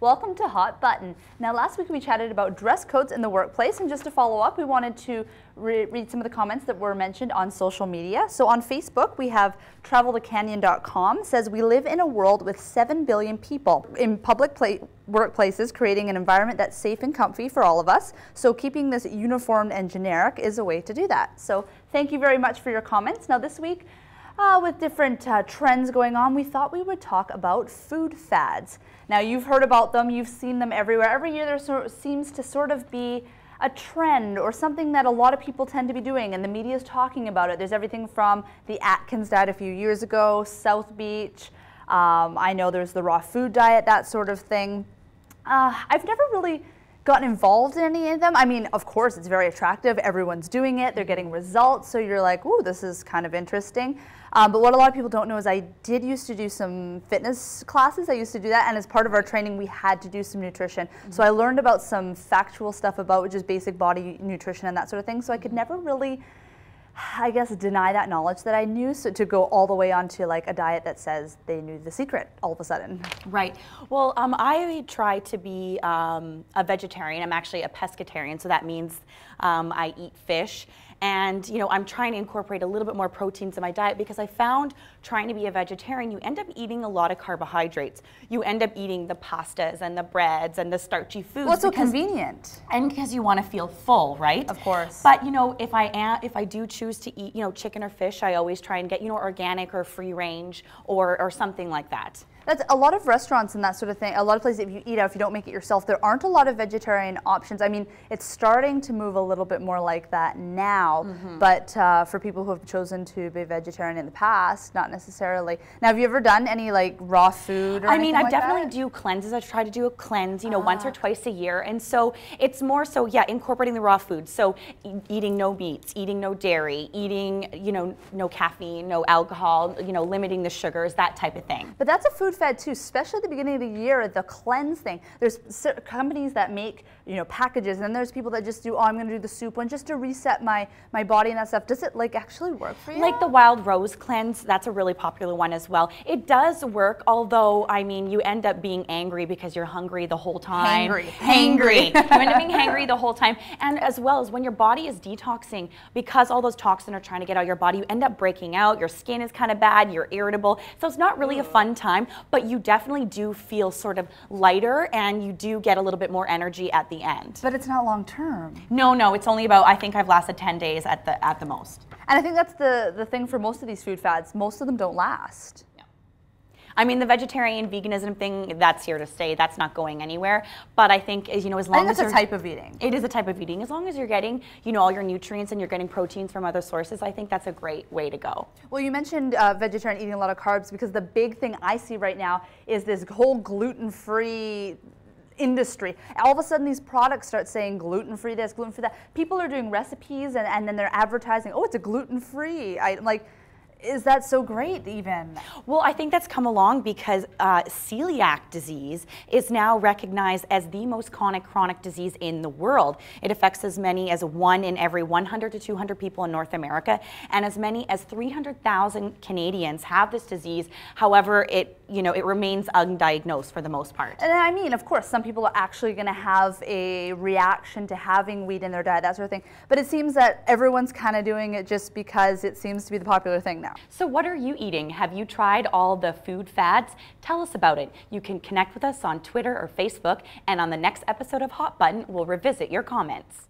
Welcome to Hot Button. Now, last week we chatted about dress codes in the workplace, and just to follow up, we wanted to re read some of the comments that were mentioned on social media. So on Facebook, we have traveltocanyon.com says we live in a world with 7 billion people in public workplaces, creating an environment that's safe and comfy for all of us. So keeping this uniform and generic is a way to do that. So thank you very much for your comments. Now this week, uh, with different uh, trends going on, we thought we would talk about food fads. Now, you've heard about them, you've seen them everywhere. Every year there of seems to sort of be a trend or something that a lot of people tend to be doing, and the media is talking about it. There's everything from the Atkins diet a few years ago, South Beach. Um, I know there's the raw food diet, that sort of thing. Uh, I've never really gotten involved in any of them. I mean, of course, it's very attractive. Everyone's doing it. They're getting results. So you're like, ooh, this is kind of interesting. Um, but what a lot of people don't know is I did used to do some fitness classes. I used to do that. And as part of our training, we had to do some nutrition. Mm -hmm. So I learned about some factual stuff about just basic body nutrition and that sort of thing. So I could never really I guess, deny that knowledge that I knew, so to go all the way onto like a diet that says they knew the secret all of a sudden. Right. Well, um, I try to be um, a vegetarian. I'm actually a pescatarian, so that means um, I eat fish. And you know, I'm trying to incorporate a little bit more proteins in my diet because I found trying to be a vegetarian, you end up eating a lot of carbohydrates. You end up eating the pastas and the breads and the starchy foods. Well, it's so convenient. And because you want to feel full, right? Of course. But you know, if I am, if I do choose to eat, you know, chicken or fish, I always try and get you know organic or free range or or something like that. That's a lot of restaurants and that sort of thing. A lot of places, if you eat out, if you don't make it yourself, there aren't a lot of vegetarian options. I mean, it's starting to move a little bit more like that now. Mm -hmm. But uh, for people who have chosen to be vegetarian in the past, not necessarily. Now, have you ever done any like raw food? I mean, I like definitely that? do cleanses. I try to do a cleanse, you know, once or ah. twice a year, and so it's more so, yeah, incorporating the raw food. So e eating no meats, eating no dairy, eating, you know, no caffeine, no alcohol, you know, limiting the sugars, that type of thing. But that's a food fed too, especially at the beginning of the year, the cleanse thing. There's companies that make you know packages, and then there's people that just do, oh, I'm going to do the soup one just to reset my my body and that stuff. Does it like actually work for you? Like the Wild Rose cleanse, that's a really popular one as well. It does work, although I mean, you end up being angry because you're hungry the whole time. Hangry. Hangry. you end up being hangry the whole time, and as well as when your body is detoxing, because all those toxins are trying to get out of your body, you end up breaking out. Your skin is kind of bad. You're irritable. So it's not really a fun time, but you definitely do feel sort of lighter and you do get a little bit more energy at the end. But it's not long term. No, no, it's only about I think I've lasted 10 days at the at the most. And I think that's the the thing for most of these food fads. Most of them don't last. I mean, the vegetarian veganism thing, that's here to stay. That's not going anywhere. But I think, you know, as long as it's a type of eating. It is a type of eating. As long as you're getting, you know, all your nutrients and you're getting proteins from other sources, I think that's a great way to go. Well, you mentioned uh, vegetarian eating a lot of carbs because the big thing I see right now is this whole gluten-free industry. All of a sudden, these products start saying gluten free this, gluten free that. People are doing recipes and, and then they're advertising, oh, it's a gluten free. I like is that so great even? Well, I think that's come along because uh, celiac disease is now recognized as the most chronic chronic disease in the world. It affects as many as one in every 100 to 200 people in North America, and as many as 300,000 Canadians have this disease. However, it you know it remains undiagnosed for the most part. And I mean, of course, some people are actually going to have a reaction to having wheat in their diet, that sort of thing. But it seems that everyone's kind of doing it just because it seems to be the popular thing now now. So what are you eating? Have you tried all the food fads? Tell us about it. You can connect with us on Twitter or Facebook, and on the next episode of Hot Button, we'll revisit your comments.